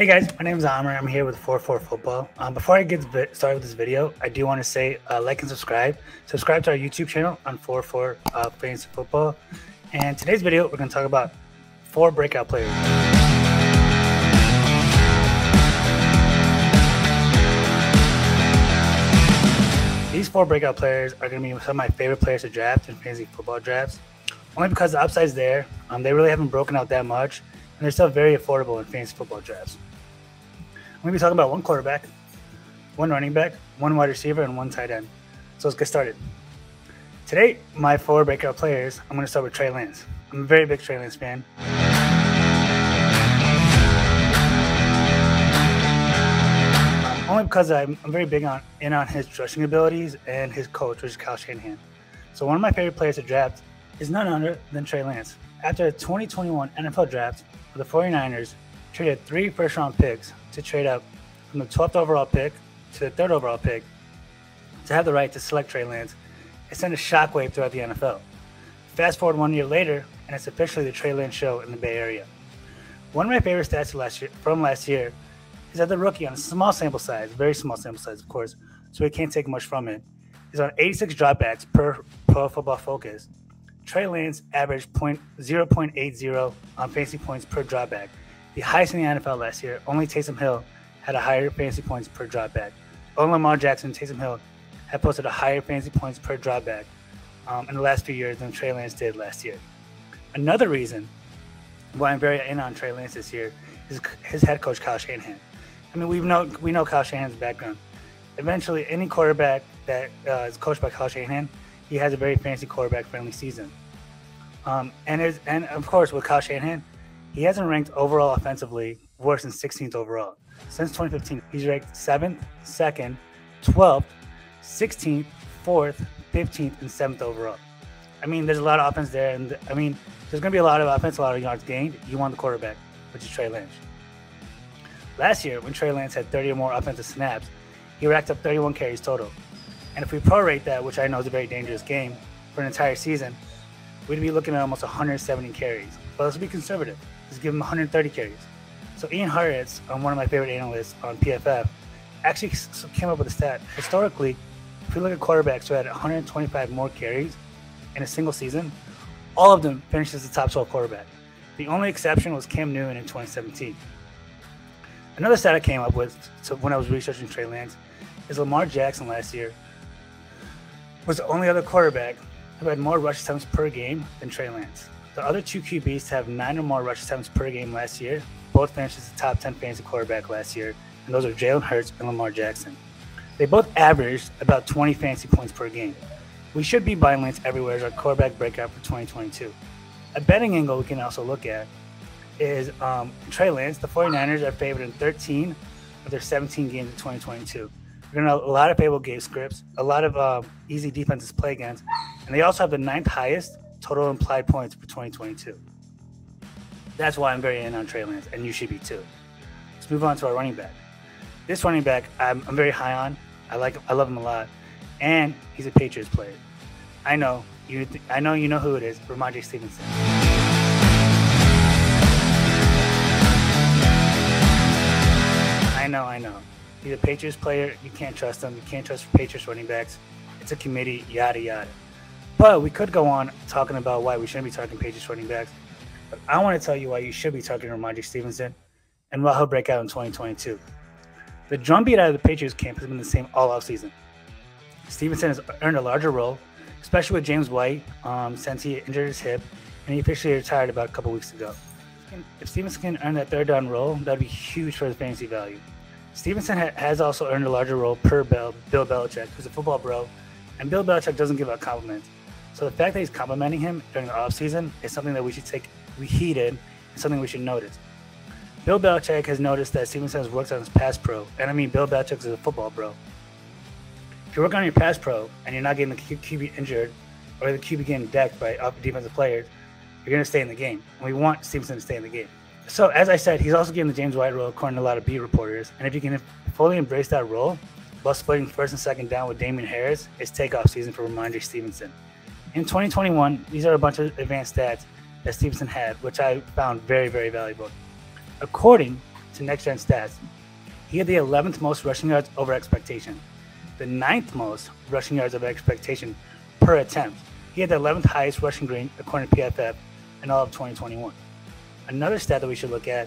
Hey guys, my name is Amr. I'm here with 4-4 Football. Um, before I get started with this video, I do want to say uh, like and subscribe. Subscribe to our YouTube channel on 4-4 uh, Fantasy Football. And today's video, we're going to talk about four breakout players. These four breakout players are going to be some of my favorite players to draft in fantasy football drafts. Only because the upside's there. Um, they really haven't broken out that much, and they're still very affordable in fantasy football drafts. To be talking about one quarterback, one running back, one wide receiver, and one tight end. So let's get started. Today, my four breakout players, I'm going to start with Trey Lance. I'm a very big Trey Lance fan. Only because I'm, I'm, very big on in on his rushing abilities and his coach, which is Kyle Shanahan. So one of my favorite players to draft is none other than Trey Lance. After the 2021 NFL draft, the 49ers traded three first round picks to trade up from the 12th overall pick to the third overall pick to have the right to select Trey Lance. It sent a shockwave throughout the NFL. Fast forward one year later, and it's officially the Trey Lance show in the Bay Area. One of my favorite stats last year, from last year is that the rookie, on a small sample size, very small sample size, of course, so we can't take much from it, is on 86 dropbacks per Pro Football Focus. Trey Lance averaged 0.80 on fantasy points per dropback, the highest in the NFL last year. Only Taysom Hill had a higher fantasy points per dropback. Only Lamar Jackson and Taysom Hill have posted a higher fantasy points per dropback um, in the last few years than Trey Lance did last year. Another reason why I'm very in on Trey Lance this year is his head coach Kyle Shanahan. I mean, we know we know Kyle Shanahan's background. Eventually, any quarterback that uh, is coached by Kyle Shanahan, he has a very fancy quarterback-friendly season. Um, and is and of course with Kyle Shanahan, he hasn't ranked overall offensively worse than 16th overall. Since 2015, he's ranked 7th, 2nd, 12th, 16th, 4th, 15th, and 7th overall. I mean, there's a lot of offense there, and I mean, there's going to be a lot of offense, a lot of yards gained. You want the quarterback, which is Trey Lance. Last year, when Trey Lance had 30 or more offensive snaps, he racked up 31 carries total. And if we prorate that, which I know is a very dangerous game, for an entire season, we'd be looking at almost 170 carries. But let's be conservative. Let's give him 130 carries. So Ian Hartitz, um, one of my favorite analysts on PFF, actually came up with a stat. Historically, if we look at quarterbacks who had 125 more carries in a single season, all of them finished as the top 12 quarterback. The only exception was Cam Newton in 2017. Another stat I came up with so when I was researching Trey Lance is Lamar Jackson last year was the only other quarterback who had more rush attempts per game than Trey Lance. The other two QBs to have nine or more rush attempts per game last year both finished as the top 10 fantasy quarterback last year, and those are Jalen Hurts and Lamar Jackson. They both averaged about 20 fantasy points per game. We should be buying Lance everywhere as our quarterback breakout for 2022. A betting angle we can also look at is um, Trey Lance. The 49ers are favored in 13 of their 17 games in 2022. They're going to a lot of favorable game scripts, a lot of uh, easy defenses play against, and they also have the ninth highest total implied points for 2022. That's why I'm very in on Trey Lance, and you should be too. Let's move on to our running back. This running back, I'm, I'm very high on. I like, I love him a lot, and he's a Patriots player. I know you. Th- I know you know who it is. Rhamondre Stevenson. I know, I know. He's a Patriots player. You can't trust him. You can't trust Patriots running backs. It's a committee, yada yada. But we could go on talking about why we shouldn't be talking Patriots running backs. But I want to tell you why you should be talking to Rhamondre Stevenson and why he'll break out in 2022. The drumbeat out of the Patriots camp has been the same all offseason. Stevenson has earned a larger role, especially with James White um, since he injured his hip and he officially retired about a couple weeks ago. If Stevenson can earn that third down role, that'd be huge for the fantasy value. Stevenson ha- has also earned a larger role per Bill, Bill Belichick, who's a football bro, and Bill Belichick doesn't give out compliments. So the fact that he's complimenting him during the offseason is something that we should take we heated something we should notice. Bill Belichick has noticed that Stevenson has worked on his pass pro, and I mean Bill Belichick is a football bro. If you're working on your pass pro and you're not getting the QB injured or the QB getting decked by up defensive players, you're going to stay in the game. And we want Stevenson to stay in the game. So, as I said, he's also getting the James White role, according to a lot of beat reporters. And if you can fully embrace that role while splitting first and second down with Damien Harris, it's takeoff season for Rhamondre Stevenson. In 2021, these are a bunch of advanced stats that Stevenson had, which I found very, very valuable. According to next gen stats, he had the 11th most rushing yards over expectation, the ninth most rushing yards over expectation per attempt. He had the 11th highest rushing grade according to PFF in all of 2021. Another stat that we should look at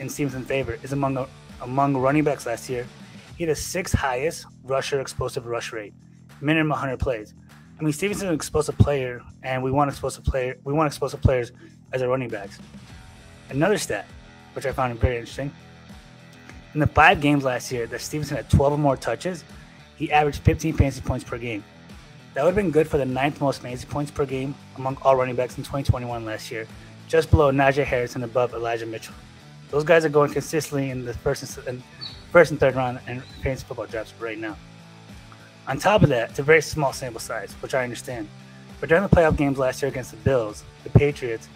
in Stevenson's favor is among among running backs last year, he had the sixth highest rusher explosive rush rate, minimum 100 plays. I mean, Stevenson's an explosive player, and we want explosive player. We want explosive players as our running backs. Another stat, which I found very interesting, in the five games last year that Stevenson had 12 or more touches, he averaged 15 fantasy points per game. That would have been good for the ninth most fantasy points per game among all running backs in 2021 last year, just below Najee Harris and above Elijah Mitchell. Those guys are going consistently in the first and, first and third round in fantasy football drafts right now. On top of that, it's a very small sample size, which I understand. But during the playoff games last year against the Bills, the Patriots,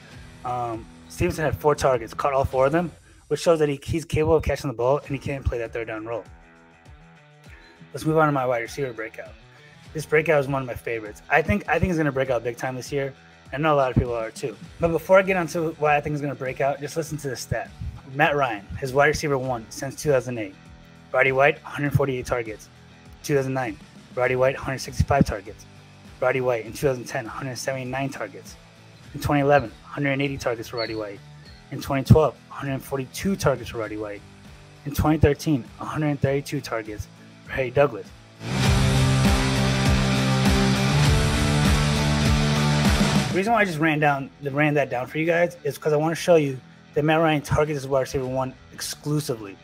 um, Stevenson had four targets, caught all four of them, which shows that he, he's capable of catching the ball and he can play that third down role. Let's move on to my wide receiver breakout. This breakout is one of my favorites. I think I think he's going to break out big time this year. I know a lot of people are too. But before I get onto why I think he's going to break out, just listen to this stat. Matt Ryan, his wide receiver one since 2008. Roddy White, 148 targets. 2009, Roddy White, 165 targets. Roddy White in 2010, 179 targets. In 2011, 180 targets for Roddy White. In 2012, 142 targets for Roddy White. In 2013, 132 targets for Harry Douglas. The reason why I just ran down ran that down for you guys is because I want to show you that Matt Ryan targets his wide receiver one exclusively.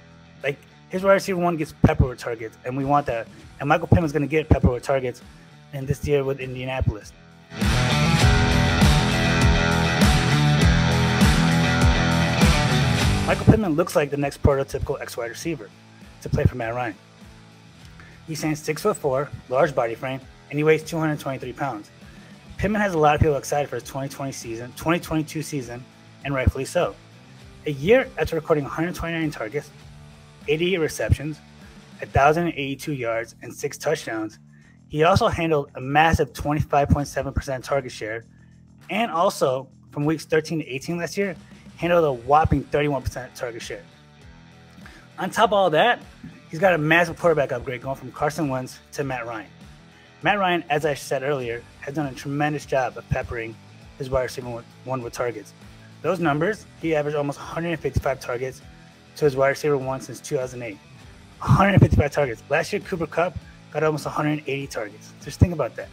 His wide receiver one gets pepper with targets, and we want that. And Michael Pittman's going to get pepper with targets in this year with Indianapolis. Michael Pittman looks like the next prototypical X wide receiver to play for Matt Ryan. He stands six foot four, large body frame, and he weighs 223 pounds. Pittman has a lot of people excited for his 2020 season, 2022 season, and rightfully so. A year after recording 129 targets, 88 receptions, 1,082 yards, and six touchdowns, he also handled a massive 25.7% target share, and also from weeks 13 to 18 last year, handled a whopping 31% target share. On top of all that, he's got a massive quarterback upgrade going from Carson Wentz to Matt Ryan. Matt Ryan, as I said earlier, has done a tremendous job of peppering his wide receiver one with targets. Those numbers, he averaged almost 155 targets to his wide receiver one since 2008. 155 targets. Last year, Cooper Kupp got almost 180 targets. Just think about that.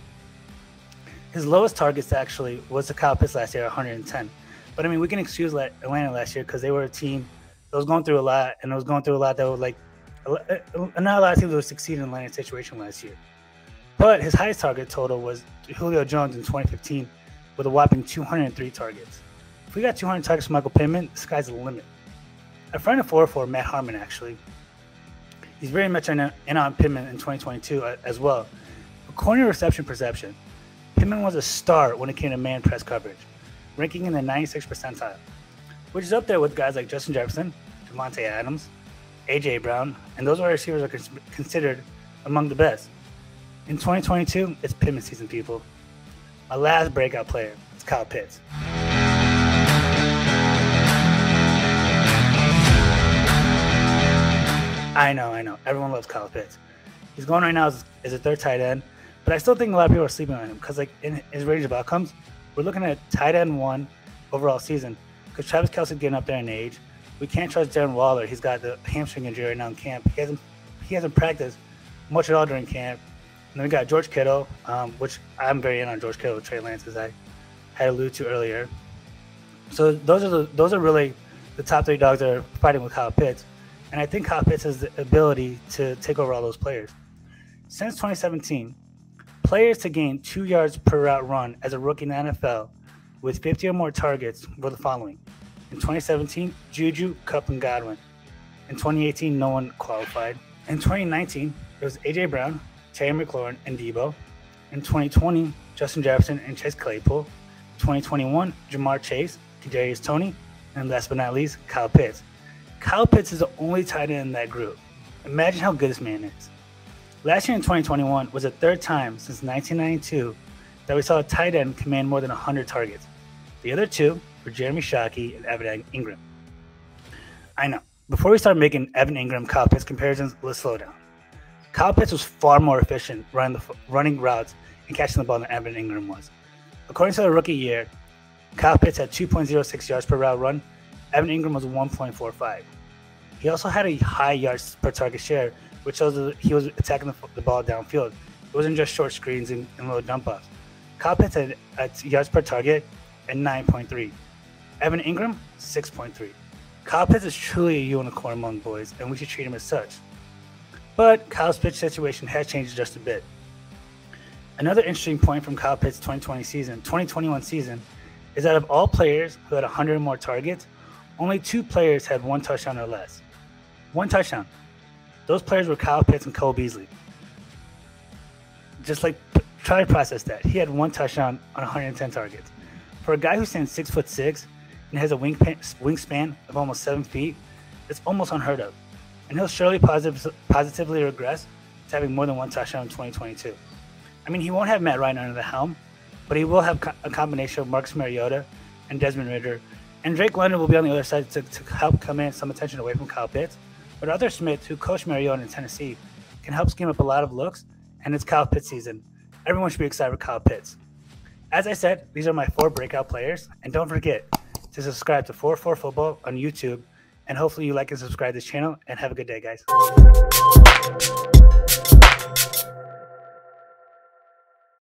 His lowest targets actually was the Kyle Pitts last year, 110. But I mean, we can excuse Atlanta last year because they were a team that was going through a lot, and it was going through a lot that was like eh, eh, not a lot of teams would succeed in the Atlanta situation last year. But his highest target total was Julio Jones in 2015 with a whopping 203 targets. If we got 200 targets from Michael Pittman, the sky's the limit. A friend of 4 for Matt Harmon, actually. He's very much in on Pittman in 2022 uh, as well. According to reception perception, Pittman was a star when it came to man press coverage ranking in the 96th percentile, which is up there with guys like Justin Jefferson, Davante Adams, AJ Brown, and those wide receivers are considered among the best. In 2022, it's Pittman season, people. My last breakout player is Kyle Pitts. I know, I know. Everyone loves Kyle Pitts. He's going right now as, as a third tight end, but I still think a lot of people are sleeping on him because, like, in his range of outcomes, we're looking at tight end one overall season because Travis Kelce getting up there in age. We can't trust Darren Waller. He's got the hamstring injury right now in camp. He hasn't he hasn't practiced much at all during camp. And then we got George Kittle, um, which I'm very in on George Kittle, Trey Lance, as I had alluded to earlier. So those are the those are really the top three dogs that are fighting with Kyle Pitts. And I think Kyle Pitts has the ability to take over all those players. Since 2017, Players to gain two yards per route run as a rookie in the NFL with 50 or more targets were the following. In 2017, Juju, Kupp, and Godwin. In 2018, no one qualified. In 2019, it was A.J. Brown, Terry McLaurin, and Deebo. In 2020, Justin Jefferson and Chase Claypool. 2021, Ja'Marr Chase, Kadarius Toney, and last but not least, Kyle Pitts. Kyle Pitts is the only tight end in that group. Imagine how good this man is. Last year in 2021 was the third time since 1992 that we saw a tight end command more than 100 targets. The other two were Jeremy Shockey and Evan Engram. I know, Before we start making Evan Engram Kyle Pitts comparisons, let's slow down. Kyle Pitts was far more efficient running the running routes and catching the ball than Evan Engram was. According to the rookie year, Kyle Pitts had 2.06 yards per route run. Evan Engram was 1.45. He also had a high yards per target share, which shows that he was attacking the, the ball downfield. It wasn't just short screens and, and little dump offs. Kyle Pitts had at yards per target at 9.3. Evan Engram, 6.3. Kyle Pitts is truly a unicorn among boys, and we should treat him as such. But Kyle's pitch situation has changed just a bit. Another interesting point from Kyle Pitts' 2020 season, 2021 season, is that of all players who had 100 or more targets, only two players had one touchdown or less. One touchdown. Those players were Kyle Pitts and Cole Beasley. Just like try to process that. He had one touchdown on 110 targets. For a guy who stands six foot six and has a wingspan of almost seven feet, it's almost unheard of. And he'll surely positive, positively regress to having more than one touchdown in 2022. I mean, he won't have Matt Ryan under the helm, but he will have a combination of Marcus Mariota and Desmond Ridder. And Drake London will be on the other side to, to help command some attention away from Kyle Pitts. But Arthur Smith, who coached Mariota in Tennessee, can help scheme up a lot of looks, and it's Kyle Pitts season. Everyone should be excited for Kyle Pitts. As I said, these are my four breakout players, and don't forget to subscribe to 4 4 Football on YouTube. And hopefully, you like and subscribe to this channel. And have a good day, guys.